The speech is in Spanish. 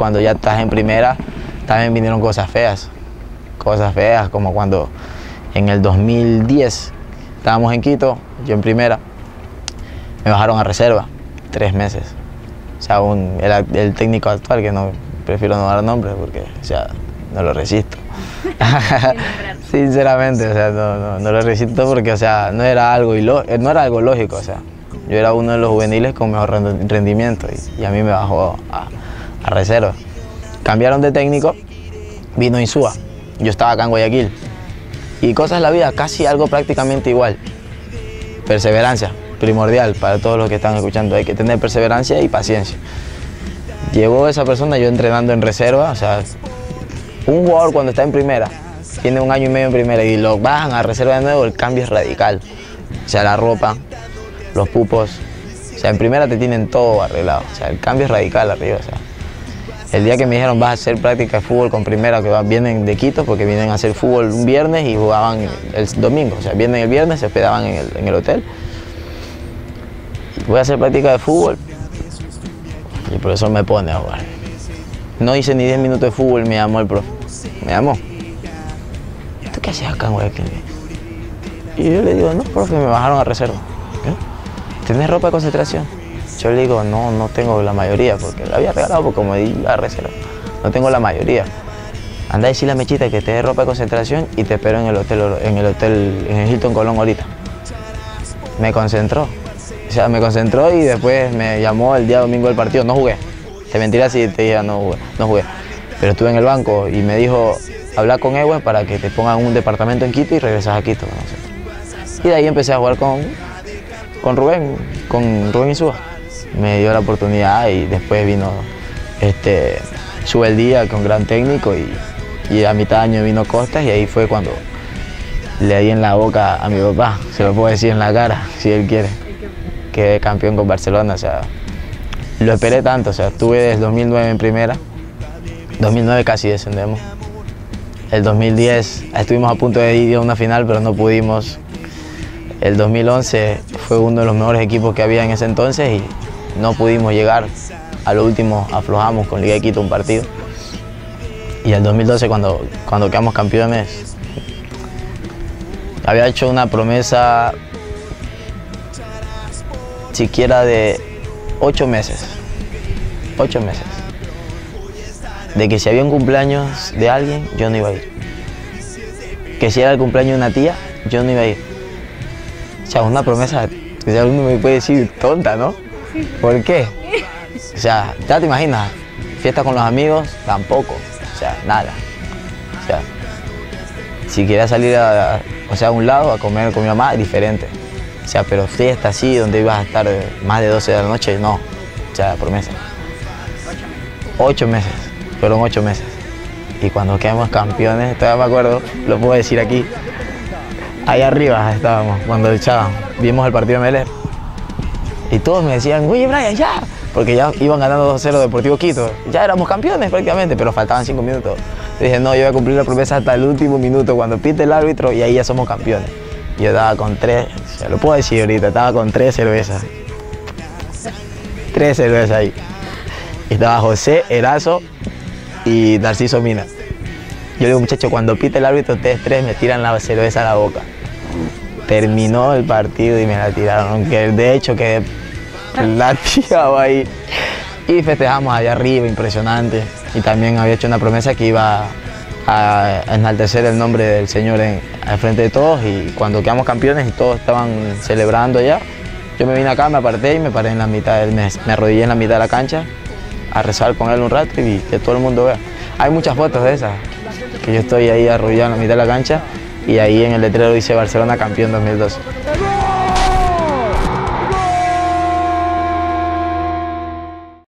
cuando ya estás en primera, también vinieron cosas feas. Cosas feas, como cuando en el 2010 estábamos en Quito, yo en primera, me bajaron a reserva, tres meses. O sea, un, el, el técnico actual, que no prefiero no dar nombre porque, o sea, no lo resisto. Sinceramente, o sea, no, no, no, lo resisto porque, o sea, no era algo ilo, no era algo lógico, o sea, yo era uno de los juveniles con mejor rendimiento y, y a mí me bajó a, a, reserva. Cambiaron de técnico, vino Insúa, yo estaba acá en Guayaquil y cosas de la vida, casi algo prácticamente igual. Perseverancia, primordial para todos los que están escuchando, hay que tener perseverancia y paciencia. Llegó esa persona, yo entrenando en reserva, o sea, un jugador cuando está en primera, tiene un año y medio en primera y lo bajan a reserva de nuevo, el cambio es radical. O sea, la ropa, los pupos, o sea, en primera te tienen todo arreglado, o sea, el cambio es radical arriba, o sea. El día que me dijeron vas a hacer práctica de fútbol con primera, que vienen de Quito porque vienen a hacer fútbol un viernes y jugaban el domingo, o sea, vienen el viernes, se hospedaban en el, en el hotel. Voy a hacer práctica de fútbol y el profesor me pone a jugar. No hice ni 10 minutos de fútbol, me llamó el profe. Me llamó. ¿Tú qué haces acá en? Y yo le digo, no, profe, me bajaron a reserva. ¿Qué? ¿Tienes ropa de concentración? Yo le digo, no, no tengo la mayoría, porque la había regalado porque como la reserva. No tengo la mayoría. Anda a decirle a Mechita que te dé ropa de concentración y te espero en el hotel, en el hotel, en el Hilton Colón ahorita. Me concentró. O sea, me concentró y después me llamó el día domingo del partido. No jugué. Te mentiría si te diga no jugué, no jugué. Pero estuve en el banco y me dijo, habla con Ewe para que te pongan un departamento en Quito y regresas a Quito. Y de ahí empecé a jugar con, con Rubén, con Rubén Insúa. Me dio la oportunidad y después vino este, Sube el Día con gran técnico y, a mitad de año vino Costas y ahí fue cuando le di en la boca a mi papá, se lo puedo decir en la cara si él quiere. Quedé campeón con Barcelona, o sea, lo esperé tanto, o sea, estuve desde 2009 en primera, 2009 casi descendemos. El 2010 estuvimos a punto de ir a una final, pero no pudimos. El 2011 fue uno de los mejores equipos que había en ese entonces y no pudimos llegar. A lo último aflojamos con Liga de Quito un partido. Y el 2012 cuando, cuando quedamos campeones, había hecho una promesa siquiera de ocho meses, ocho meses, de que si había un cumpleaños de alguien, yo no iba a ir. Que si era el cumpleaños de una tía, yo no iba a ir. O sea, una promesa que alguno me puede decir tonta, ¿no? ¿Por qué? O sea, ya te imaginas, fiesta con los amigos, tampoco. O sea, nada. O sea, si quería salir a, o sea, a un lado a comer con mi mamá, diferente. O sea, pero fiesta así, donde ibas a estar más de 12 de la noche, no. O sea, promesa. Ocho meses. Fueron ocho meses. Y cuando quedamos campeones, todavía me acuerdo, lo puedo decir aquí, ahí arriba estábamos, cuando echábamos, vimos el partido de Melé. Y todos me decían, oye Brian, ya, porque ya iban ganando 2-0 Deportivo Quito. Ya éramos campeones prácticamente, pero faltaban cinco minutos. Y dije, no, yo voy a cumplir la promesa hasta el último minuto, cuando pite el árbitro, y ahí ya somos campeones. Yo estaba con tres, se lo puedo decir ahorita, estaba con tres cervezas. Tres cervezas ahí. Estaba José, Erazo y Narciso Mina. Yo digo, muchachos, cuando pite el árbitro, ustedes tres me tiran la cerveza a la boca. Terminó el partido y me la tiraron, que de hecho quedé latigado ahí. Y festejamos allá arriba, impresionante. Y también había hecho una promesa que iba a enaltecer el nombre del Señor en, al frente de todos y cuando quedamos campeones y todos estaban celebrando ya, yo me vine acá, me aparté y me paré en la mitad, me, me arrodillé en la mitad de la cancha a rezar con él un rato y que todo el mundo vea. Hay muchas fotos de esas, que yo estoy ahí arrodillado en la mitad de la cancha y ahí en el letrero dice Barcelona campeón 2012.